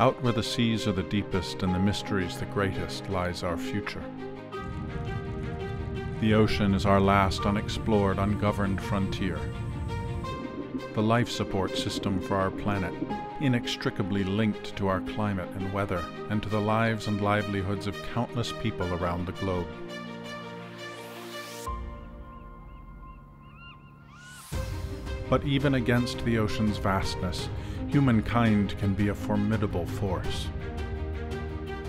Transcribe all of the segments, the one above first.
Out where the seas are the deepest and the mysteries the greatest lies our future. The ocean is our last unexplored, ungoverned frontier. The life support system for our planet, inextricably linked to our climate and weather, and to the lives and livelihoods of countless people around the globe. But even against the ocean's vastness, humankind can be a formidable force.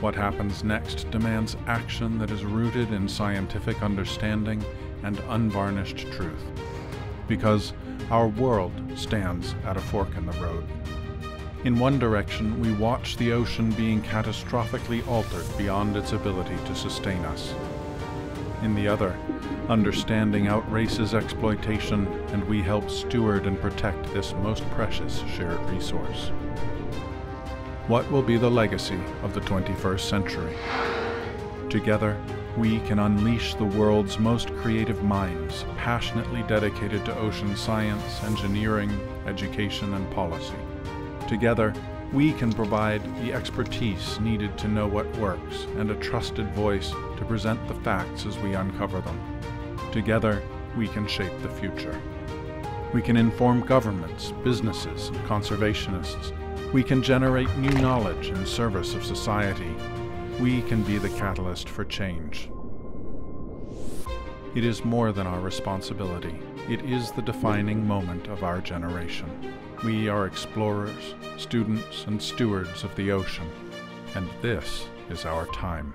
What happens next demands action that is rooted in scientific understanding and unvarnished truth. Because our world stands at a fork in the road. In one direction, we watch the ocean being catastrophically altered beyond its ability to sustain us. In the other, understanding outraces exploitation, and we help steward and protect this most precious shared resource. What will be the legacy of the 21st century? Together, we can unleash the world's most creative minds, passionately dedicated to ocean science, engineering, education, and policy. Together, we can provide the expertise needed to know what works and a trusted voice to present the facts as we uncover them. Together, we can shape the future. We can inform governments, businesses, and conservationists. We can generate new knowledge in service of society. We can be the catalyst for change. It is more than our responsibility. It is the defining moment of our generation. We are explorers, students, and stewards of the ocean, and this is our time.